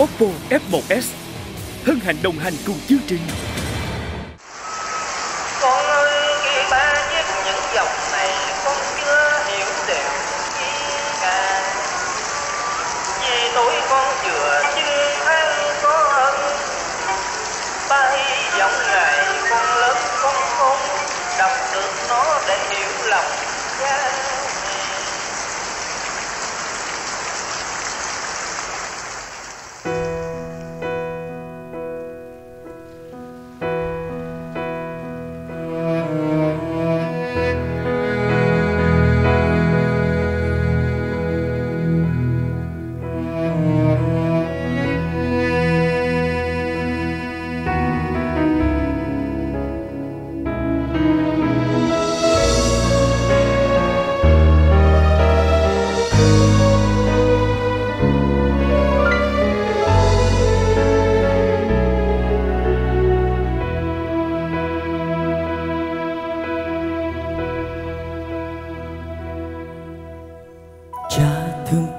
Oppo F1s hân hạnh đồng hành cùng chương trình. Con ơi khi ba viết những dòng này, con chưa hiểu điều gì cả Vì tuổi con vừa chưa thấy có ân Ba hy vọng ngày con lớn con không Đọc được nó để hiểu lòng cha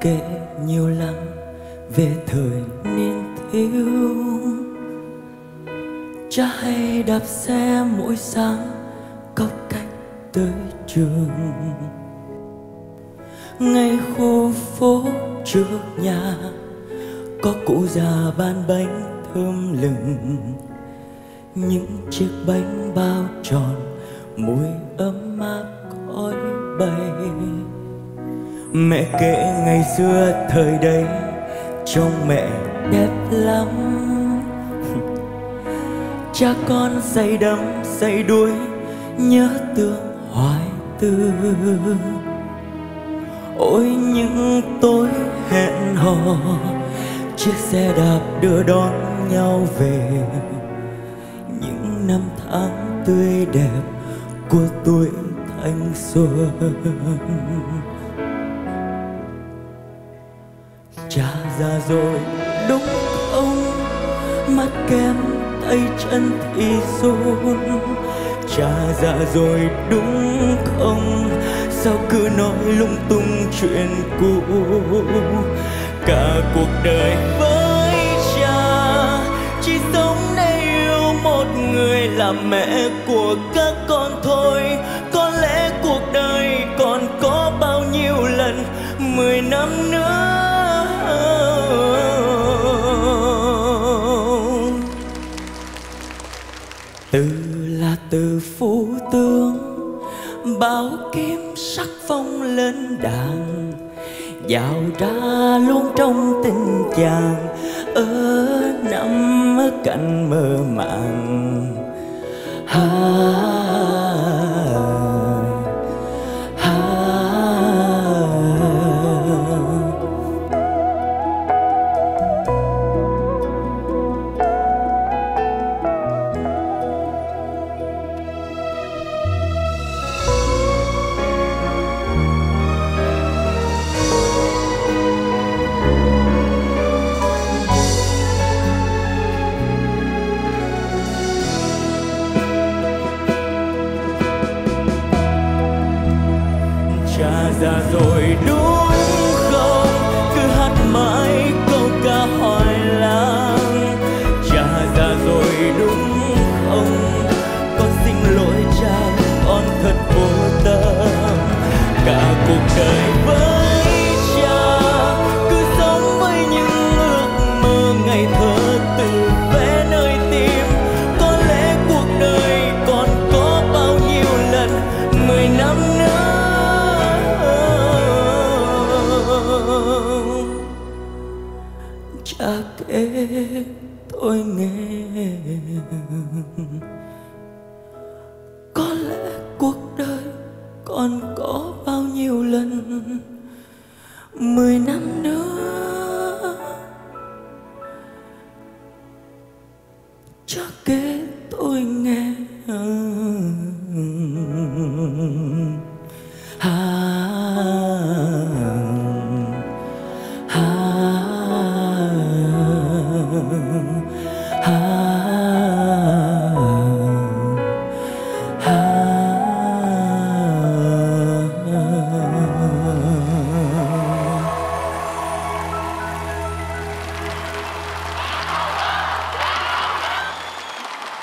kể nhiều lắm về thời niên thiếu. Cha hay đạp xe mỗi sáng có cách tới trường. Ngay khu phố trước nhà có cụ già bán bánh thơm lừng. Những chiếc bánh bao tròn mùi ấm áp khói bay Mẹ kể ngày xưa thời đấy Trông mẹ đẹp lắm. Cha con say đắm, say đuối, Nhớ tương hoài tư. Ôi, những tối hẹn hò, Chiếc xe đạp đưa đón nhau về. Những năm tháng tươi đẹp Của tuổi thanh xuân. Già rồi, đúng không mắt kem tay chân thì run. Cha già rồi, đúng không? Sao cứ nói lung tung chuyện cũ? Cả cuộc đời với cha, chỉ sống để yêu một người là mẹ của các con thôi. Có lẽ cuộc đời còn có bao nhiêu lần, mười năm nữa. Bao kiếm sắc phong lên đàn dạo ra luôn trong tình chàng, ở nằm ở cạnh mơ màng. Ha cha kể tôi nghe. Có lẽ cuộc đời còn có bao nhiêu lần, mười năm nữa. Cha kể tôi nghe.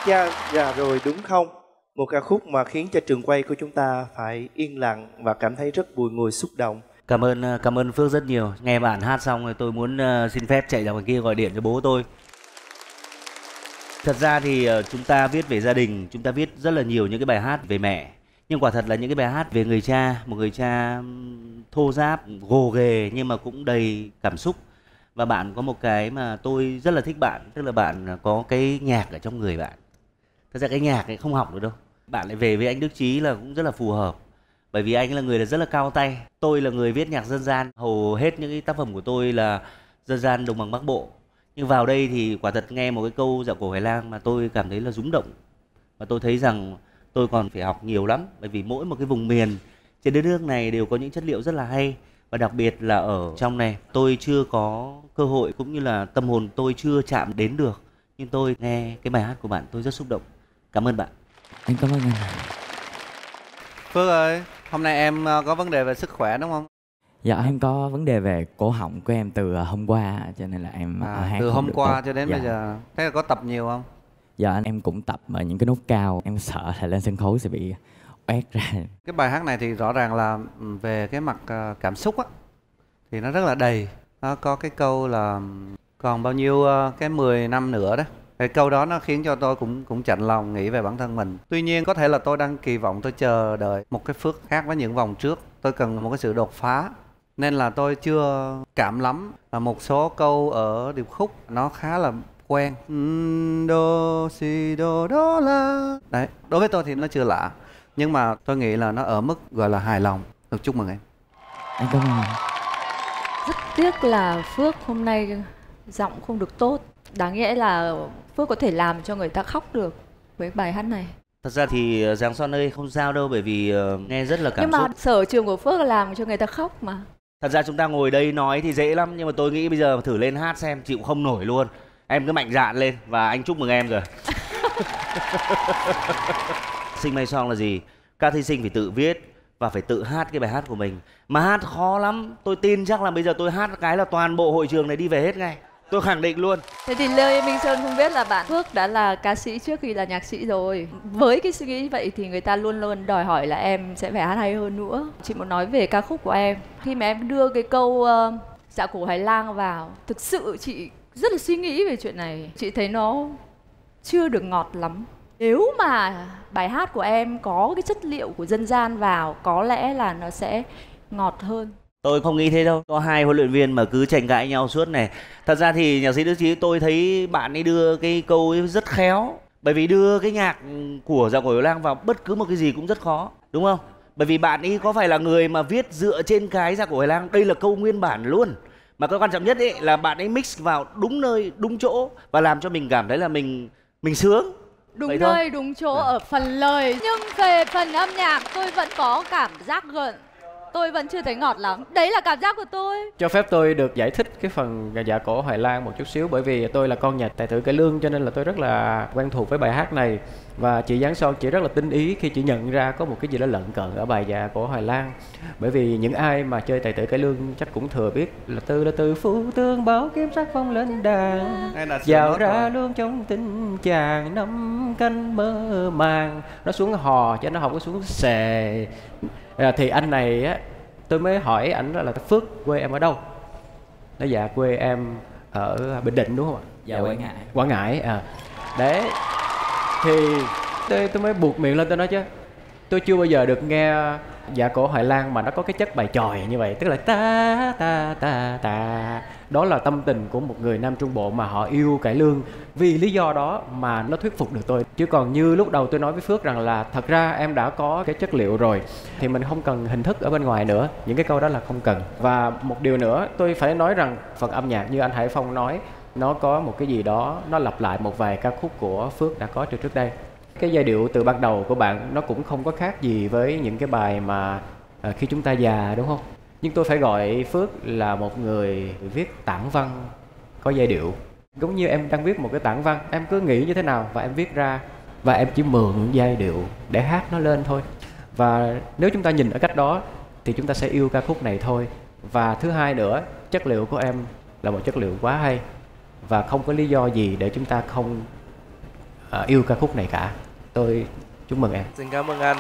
Dạ, dạ rồi đúng không? Một ca khúc mà khiến cho trường quay của chúng ta phải yên lặng và cảm thấy rất bùi ngùi xúc động. Cảm ơn ờ, cảm ơn Phước rất nhiều. Nghe bạn hát xong rồi tôi muốn ờ, xin phép chạy ra ngoài kia gọi điện cho bố tôi. Thật ra thì ờ, chúng ta viết về gia đình, chúng ta viết rất là nhiều những cái bài hát về mẹ. Nhưng quả thật là những cái bài hát về người cha, một người cha thô giáp, gồ ghề nhưng mà cũng đầy cảm xúc. Và bạn có một cái mà tôi rất là thích bạn, tức là bạn có cái nhạc ở trong người bạn. Thật ra cái nhạc ấy không học được đâu. Bạn lại về với anh Đức Chí là cũng rất là phù hợp. Bởi vì anh là người là rất là cao tay. Tôi là người viết nhạc dân gian. Hầu hết những cái tác phẩm của tôi là dân gian đồng bằng Bắc Bộ. Nhưng vào đây thì quả thật nghe một cái câu dạo cổ Hải Lang mà tôi cảm thấy là rúng động. Và tôi thấy rằng tôi còn phải học nhiều lắm. Bởi vì mỗi một cái vùng miền trên đất nước này đều có những chất liệu rất là hay. Và đặc biệt là ở trong này, tôi chưa có cơ hội cũng như là tâm hồn tôi chưa chạm đến được. Nhưng tôi nghe cái bài hát của bạn, tôi rất xúc động. Cảm ơn bạn. Em cảm ơn anh. Phước ơi, hôm nay em ờ, có vấn đề về sức khỏe đúng không? Dạ em có vấn đề về cổ họng của em từ ờ, hôm qua cho nên là em ờ, À, hát từ hôm qua tốt. cho đến dạ. bây giờ. Thế là có tập nhiều không? Dạ anh em cũng tập ở những cái nốt cao, em sợ là lên sân khấu sẽ bị oét ra. Cái bài hát này thì rõ ràng là về cái mặt ờ, cảm xúc á thì nó rất là đầy. Nó có cái câu là còn bao nhiêu ờ, cái 10 năm nữa đó. Cái câu đó nó khiến cho tôi cũng cũng chạnh lòng nghĩ về bản thân mình. Tuy nhiên có thể là tôi đang kỳ vọng tôi chờ đợi một cái phước khác với những vòng trước. Tôi cần một cái sự đột phá. Nên là tôi chưa cảm lắm. Và một số câu ở điệp khúc nó khá là quen. Do si do do la. Đấy, đối với tôi thì nó chưa lạ. Nhưng mà tôi nghĩ là nó ở mức gọi là hài lòng. Được chúc mừng em. Anh cảm ơn. Rất tiếc là Phước hôm nay giọng không được tốt. Đáng nhẽ là Phước có thể làm cho người ta khóc được với bài hát này. Thật ra thì ờ, Giáng Son ơi không sao đâu bởi vì ờ, nghe rất là cảm Nhưng mà xúc. sở trường của Phước là làm cho người ta khóc mà. Thật ra chúng ta ngồi đây nói thì dễ lắm nhưng mà tôi nghĩ bây giờ thử lên hát xem chịu không nổi luôn. Em cứ mạnh dạn lên và anh chúc mừng em rồi. Sing May Song là gì? Các thí sinh phải tự viết và phải tự hát cái bài hát của mình. Mà hát khó lắm. Tôi tin chắc là bây giờ tôi hát cái là toàn bộ hội trường này đi về hết ngay. Tôi khẳng định luôn. Thế thì Lê Minh Sơn không biết là bạn Phước đã là ca sĩ trước khi là nhạc sĩ rồi. Với cái suy nghĩ như vậy thì người ta luôn luôn đòi hỏi là em sẽ phải hát hay hơn nữa. Chị muốn nói về ca khúc của em. Khi mà em đưa cái câu uh, dạ cổ Hải Lang vào, thực sự chị rất là suy nghĩ về chuyện này. Chị thấy nó chưa được ngọt lắm. Nếu mà bài hát của em có cái chất liệu của dân gian vào, có lẽ là nó sẽ ngọt hơn. Tôi không nghĩ thế đâu. Có hai huấn luyện viên mà cứ tranh cãi nhau suốt này. Thật ra thì nhạc sĩ Đức Chí tôi thấy bạn ấy đưa cái câu ấy rất khéo. Bởi vì đưa cái nhạc của Dạo Cổ Hiếu Lang vào bất cứ một cái gì cũng rất khó. Đúng không? Bởi vì bạn ấy có phải là người mà viết dựa trên cái Dạo Cổ Hiếu Lang. Đây là câu nguyên bản luôn. Mà cái quan trọng nhất ấy là bạn ấy mix vào đúng nơi, đúng chỗ. Và làm cho mình cảm thấy là mình mình sướng. Đúng Vậy thôi. nơi, đúng chỗ ở phần lời Nhưng về phần âm nhạc tôi vẫn có cảm giác gần Tôi vẫn chưa thấy ngọt lắm. Đấy là cảm giác của tôi. Cho phép tôi được giải thích cái phần dạ cổ Hoài Lan một chút xíu bởi vì tôi là con nhà tài tử cải lương cho nên là tôi rất là quen thuộc với bài hát này. Và chị Giáng Son chị rất là tinh ý khi chị nhận ra có một cái gì đó lận cận ở bài dạ cổ Hoài Lan. Bởi vì những ai mà chơi tài tử cải lương chắc cũng thừa biết là từ là từ phú tương báo kiếm sắc phong lên đàn Dạo ra rồi. luôn trong tình chàng năm canh mơ màng. Nó xuống hò chứ nó không có xuống xề à, Thì anh này á Tôi mới hỏi ảnh là, Phước quê em ở đâu? Nó dạ quê em ở Bình Định đúng không ạ? Dạ, Quảng Ngãi. Quảng Ngãi à. Đấy Thì tôi, tôi mới buộc miệng lên tôi nói chứ Tôi chưa bao giờ được nghe dạ cổ Hoài Lan mà nó có cái chất bài tròi như vậy, Tức là ta ta ta ta. Đó là tâm tình của một người Nam Trung Bộ mà họ yêu cải lương. Vì lý do đó mà nó thuyết phục được tôi. Chứ còn như lúc đầu tôi nói với Phước rằng là Thật ra em đã có cái chất liệu rồi, Thì mình không cần hình thức ở bên ngoài nữa. Những cái câu đó là không cần. Và một điều nữa, tôi phải nói rằng Phần âm nhạc như anh Hải Phong nói, Nó có một cái gì đó, Nó lặp lại một vài ca khúc của Phước đã có từ trước đây cái giai điệu từ ban đầu của bạn nó cũng không có khác gì với những cái bài mà à, khi chúng ta già đúng không? Nhưng tôi phải gọi phước là một người viết tản văn có giai điệu. Giống như em đang viết một cái tản văn em cứ nghĩ như thế nào và em viết ra và em chỉ mượn giai điệu để hát nó lên thôi. Và nếu chúng ta nhìn ở cách đó thì chúng ta sẽ yêu ca khúc này thôi. Và thứ hai nữa chất liệu của em là một chất liệu quá hay và không có lý do gì để chúng ta không ờ, yêu ca khúc này cả tôi chúc mừng em. Xin cảm ơn anh.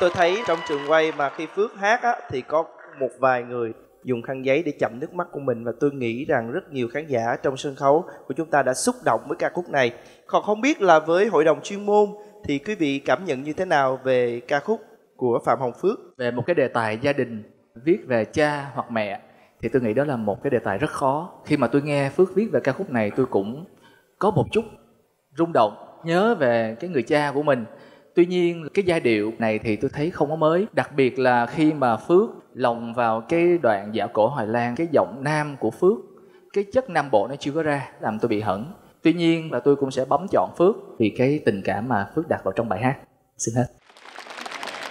Tôi thấy trong trường quay mà khi phước hát á thì có một vài người dùng khăn giấy để chậm nước mắt của mình và tôi nghĩ rằng rất nhiều khán giả trong sân khấu của chúng ta đã xúc động với ca khúc này. Còn không biết là với hội đồng chuyên môn thì quý vị cảm nhận như thế nào về ca khúc của phạm hồng phước? Về một cái đề tài gia đình viết về cha hoặc mẹ thì tôi nghĩ đó là một cái đề tài rất khó. Khi mà tôi nghe phước viết về ca khúc này tôi cũng có một chút rung động nhớ về cái người cha của mình. Tuy nhiên, cái giai điệu này thì tôi thấy không có mới, đặc biệt là khi mà phước lồng vào cái đoạn dạo cổ hoài lan, cái giọng nam của phước, cái chất nam bộ nó chưa có ra, làm tôi bị hẫng tuy nhiên là tôi cũng sẽ bấm chọn phước vì cái tình cảm mà phước đặt vào trong bài hát. Xin hết.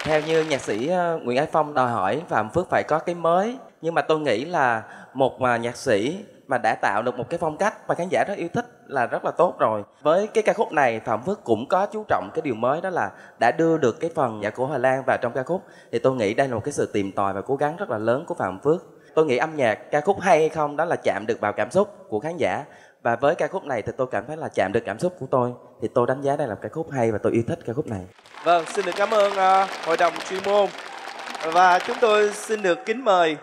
Theo như nhạc sĩ ờ, Nguyễn Ái Phong đòi hỏi, Phạm Phước phải có cái mới. Nhưng mà tôi nghĩ là một mà nhạc sĩ mà đã tạo được một cái phong cách mà khán giả rất yêu thích là rất là tốt rồi. Với cái ca khúc này phạm phước cũng có chú trọng cái điều mới đó là đã đưa được cái phần nhạc của hà lan vào trong ca khúc. Thì tôi nghĩ đây là một cái sự tìm tòi và cố gắng rất là lớn của phạm phước. Tôi nghĩ âm nhạc ca khúc hay hay không đó là chạm được vào cảm xúc của khán giả. Và với ca khúc này thì tôi cảm thấy là chạm được cảm xúc của tôi. Thì tôi đánh giá đây là ca khúc hay và tôi yêu thích ca khúc này. Vâng xin được cảm ơn uh, hội đồng chuyên môn. Và chúng tôi xin được kính mời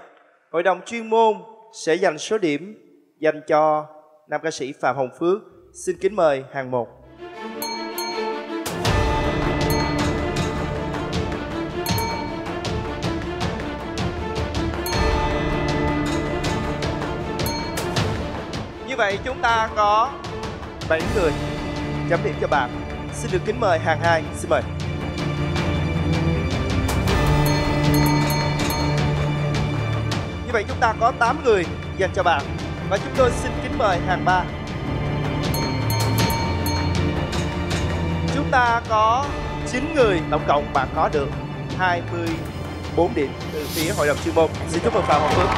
hội đồng chuyên môn sẽ dành số điểm dành cho nam ca sĩ Phạm Hồng Phước. Xin kính mời hàng một. Như vậy chúng ta có 7 người chấm điểm cho bạn. Xin được kính mời hàng hai. Xin mời. Như vậy chúng ta có 8 người dành cho bạn và chúng tôi xin kính mời hàng ba. Chúng ta có 9 người tổng cộng bạn có được 24 điểm từ phía hội đồng chuyên môn. Xin chúc mừng phạm hồng phước.